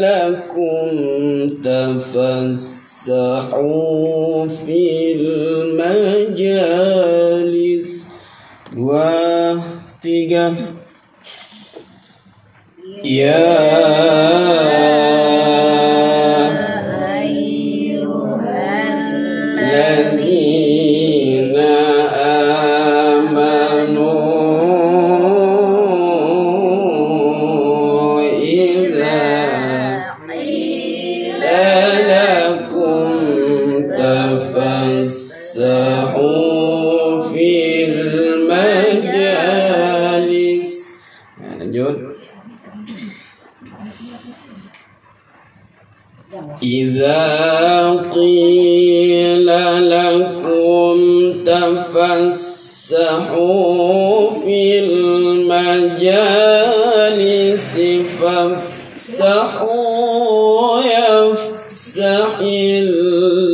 لكم تفسحون. تفسحوا يفسح الله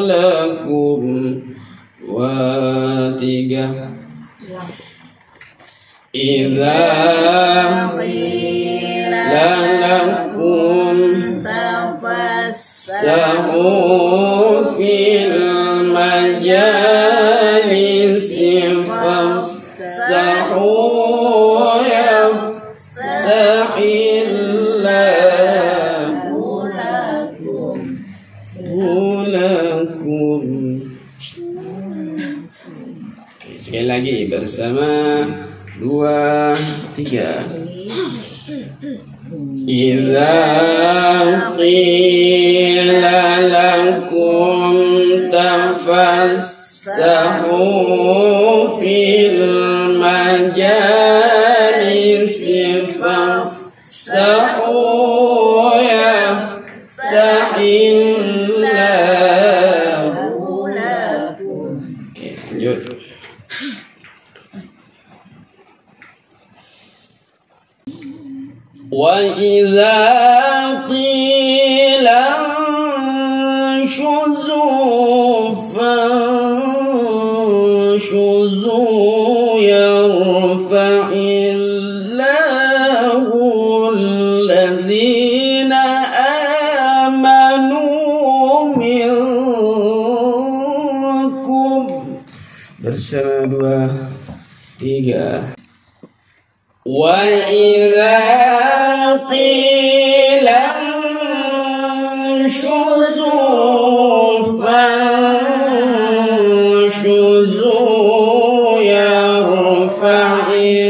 لكم. واتقه إذا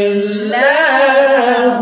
الله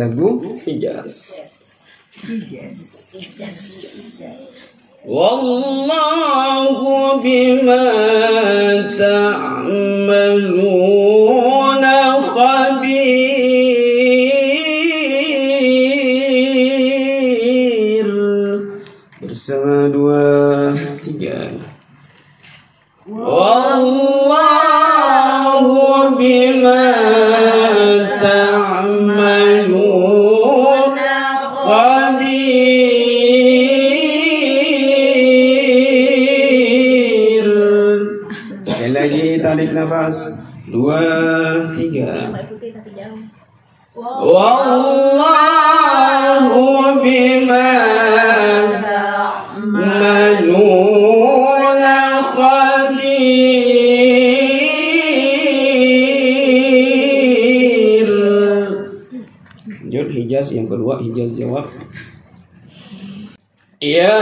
lagu Hijaz. Wallahu bima ta'maluna khabir. Bersama dua, tiga. Wallahu bima ta'maluna nafas. Dua, tiga. Wallahu bima Hijaz yang kedua Hijaz jawab. Ya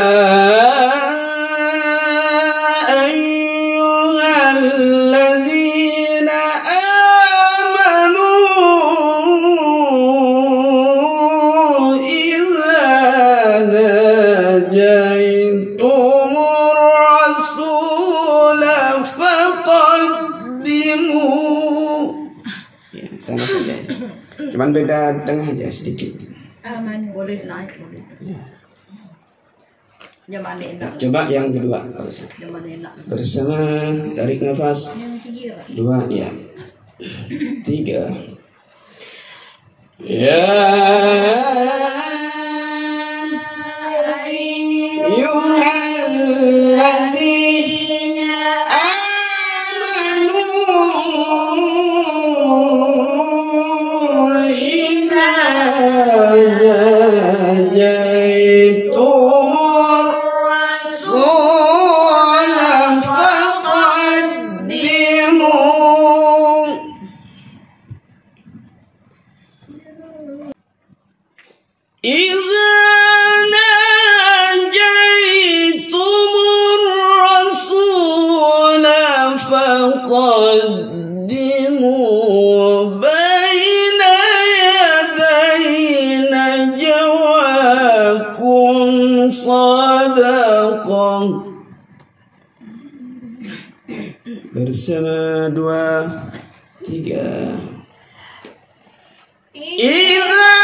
Cuman beda tengah aja sedikit. Aman. Boleh naik, boleh. Nah, enak? coba yang kedua harusnya. Bersama tarik nafas dua ya tiga ya ayyuhalladzina bersama dua tiga. Iza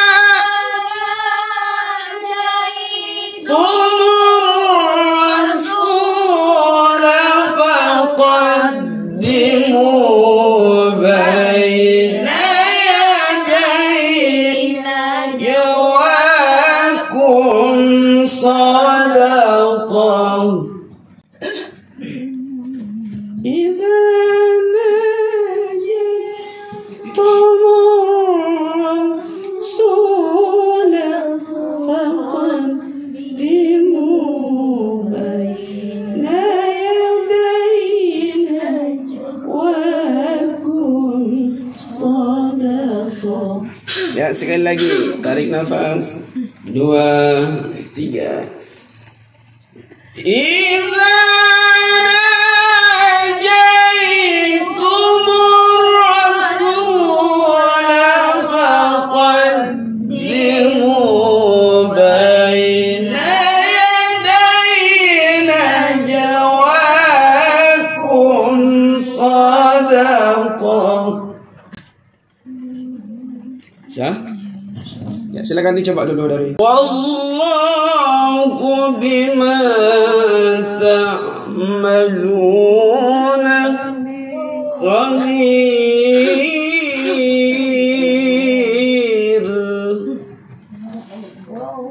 Ya, sekali lagi. Tarik nafas. Dua, tiga. Izana Ya, silakan dicoba dulu dari Wallahu bima ta'maluna khabir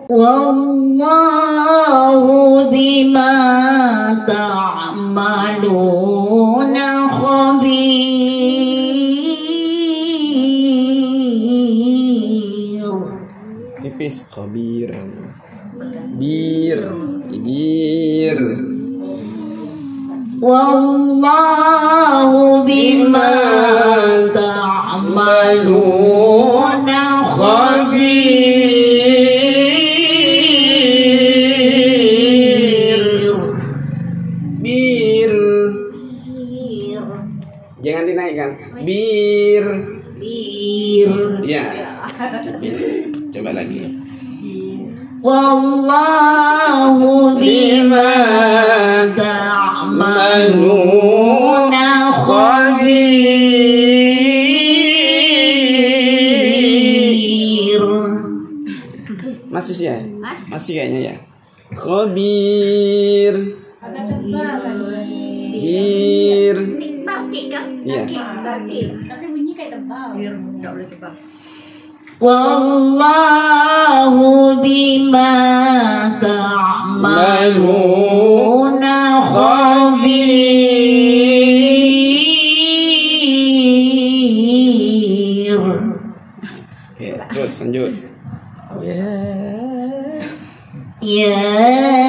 والله بما تعملون خبير Khabir. Bir Bir masih kayaknya ya. Khobir bir kan? Iya. Wallahu bima ta'maluna khabir. Oke, terus lanjut. 耶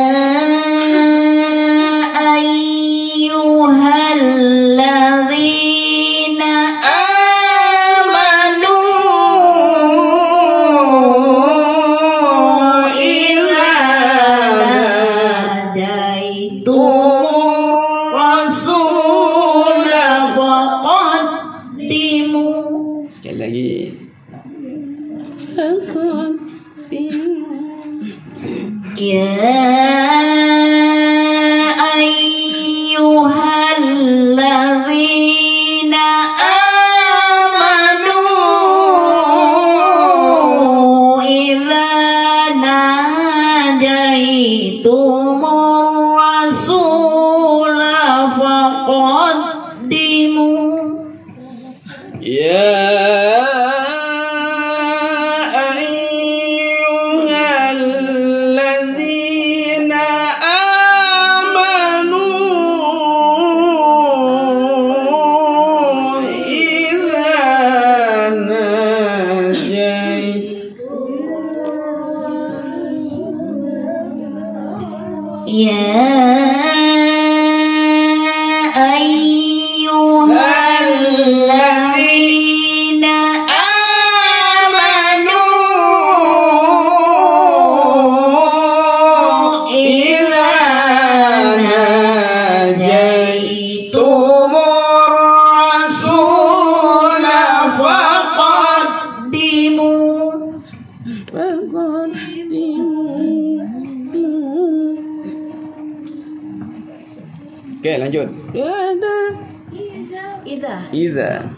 either.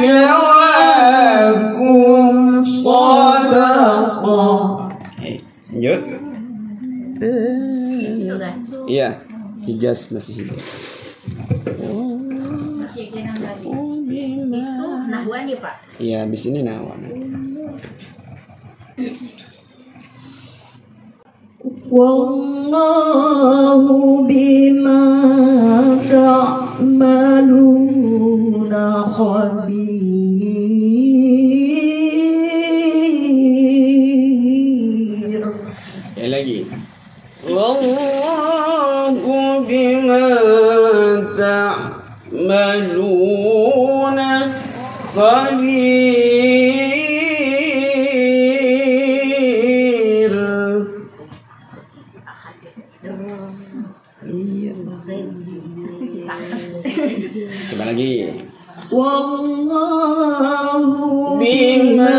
da'wakum sadaqah lanjut iya hijaz masih hijaz oh, pak. Iya, di sini nawan. والله بما تعملون خبير. والله بما,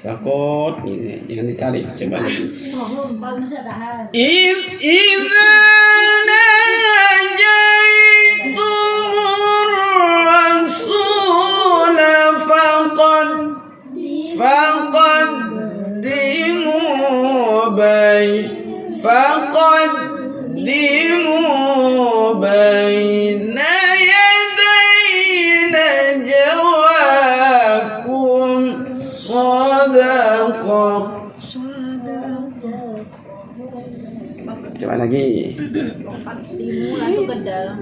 takut. Ini jangan ditarik coba. Lagi if if فقدموا بين lagi. Lompat ke dalam.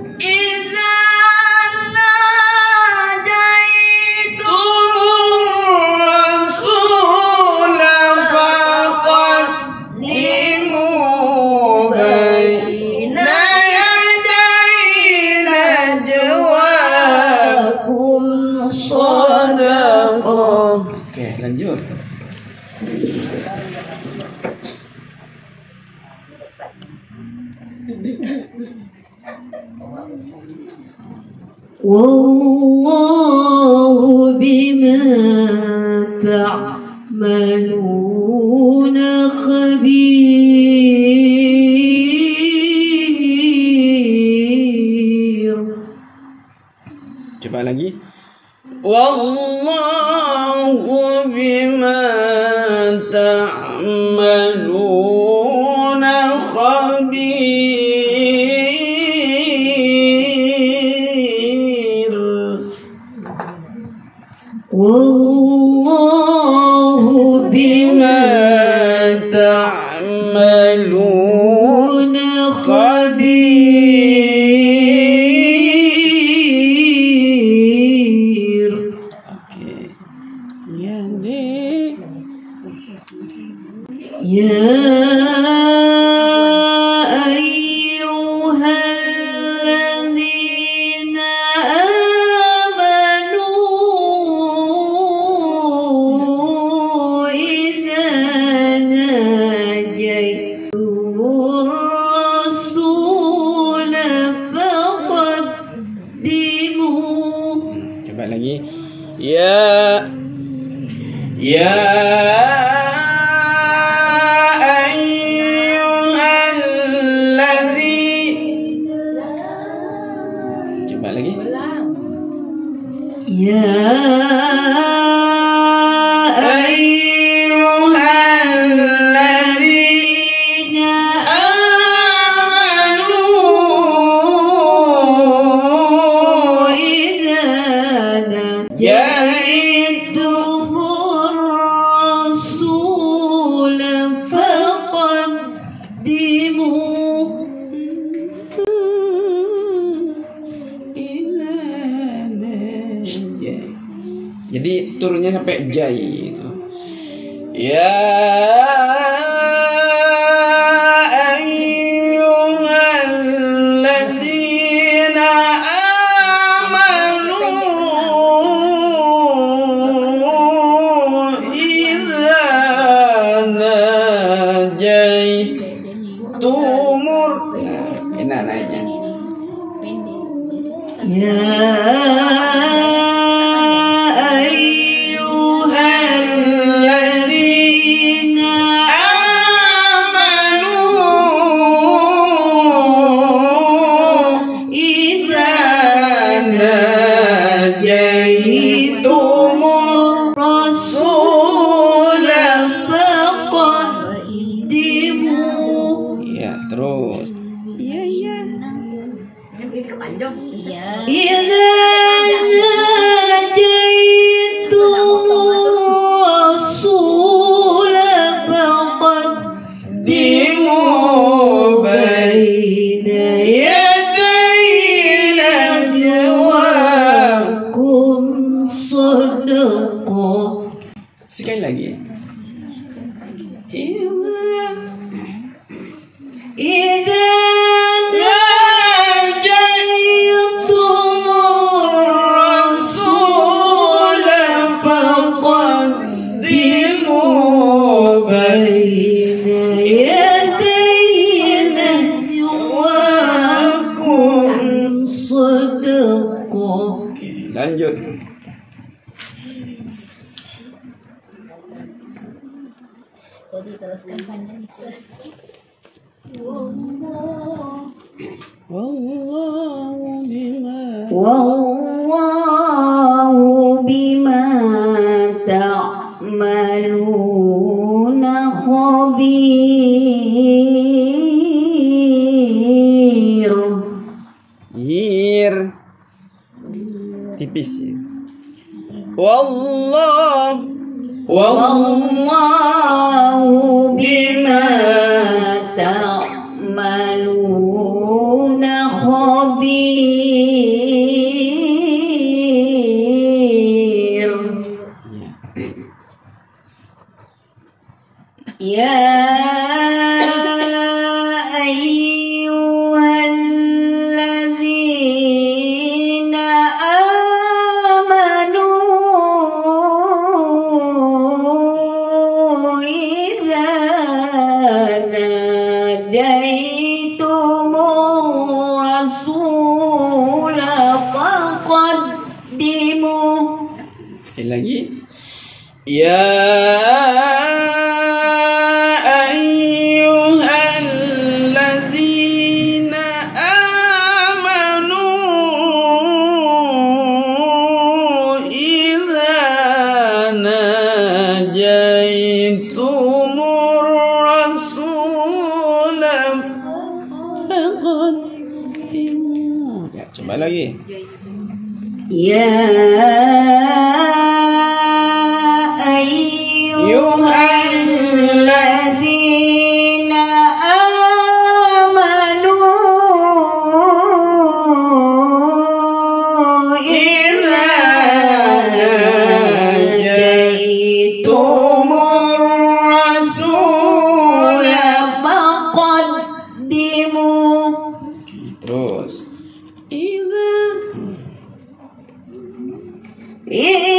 Sabine. Yeah. والله بما والله بما تعملون sekali lagi. Ya. Yeah.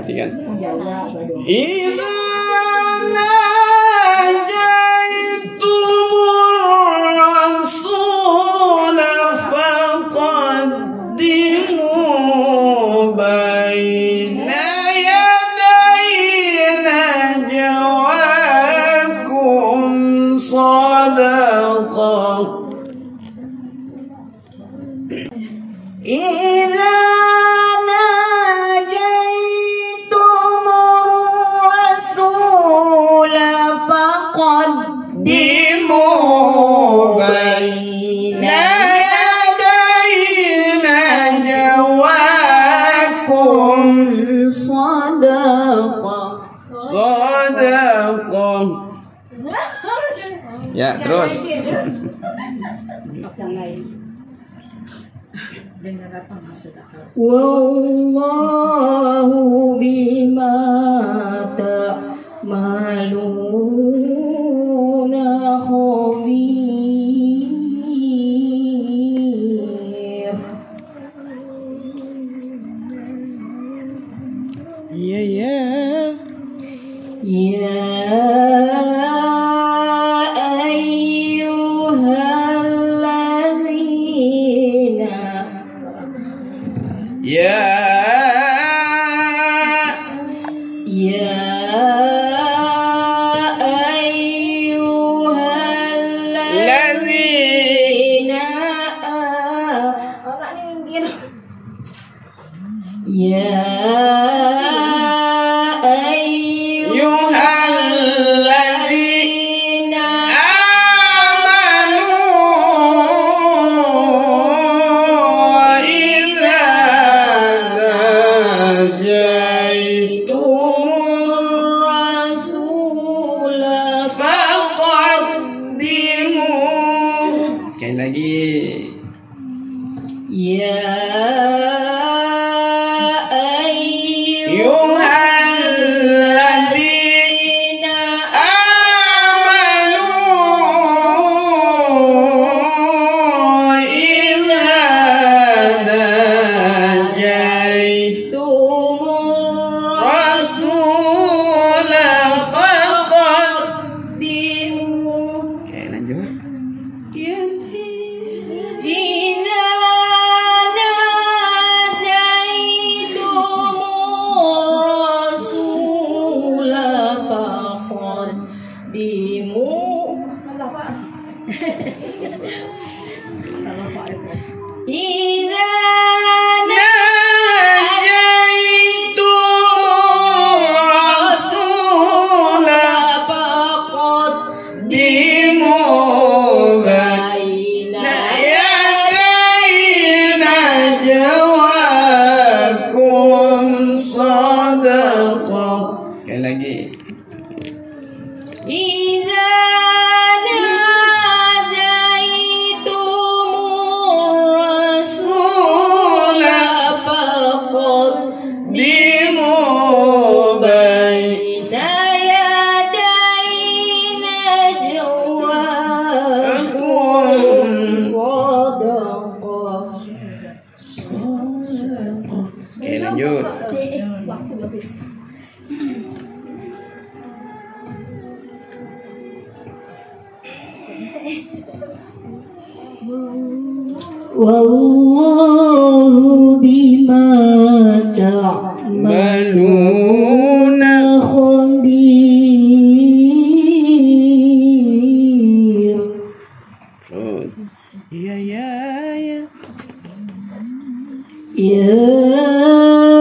hati kan? Iya. iya, iya. iya. terus? Wallahu bi Yeah. Terus Iya ya ya يا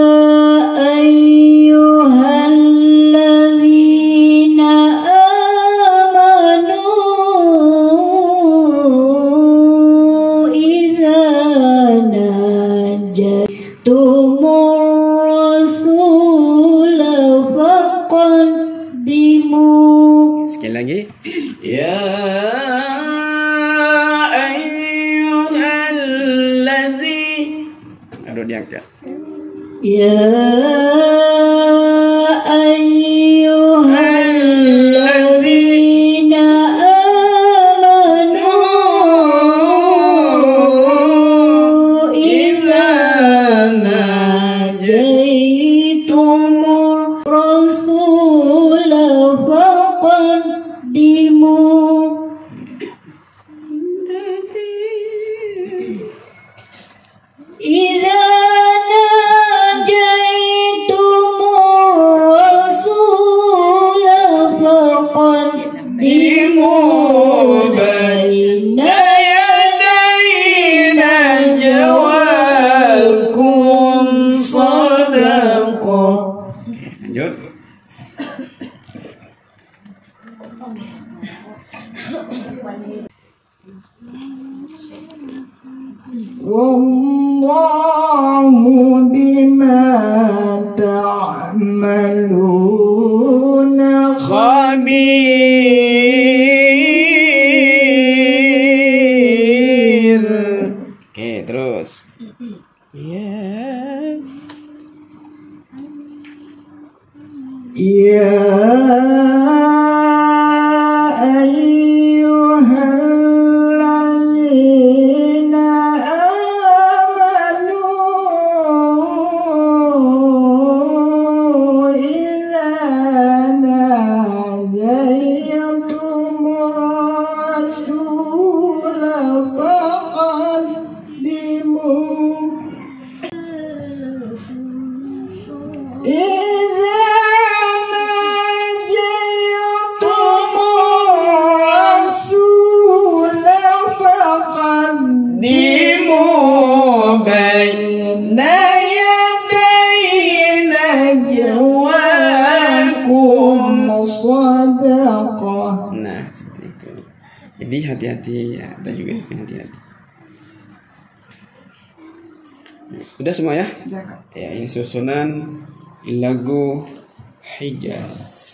hati-hati ya, kita juga hati-hati. Udah semua ya? Ya, ini susunan lagu Hijaz.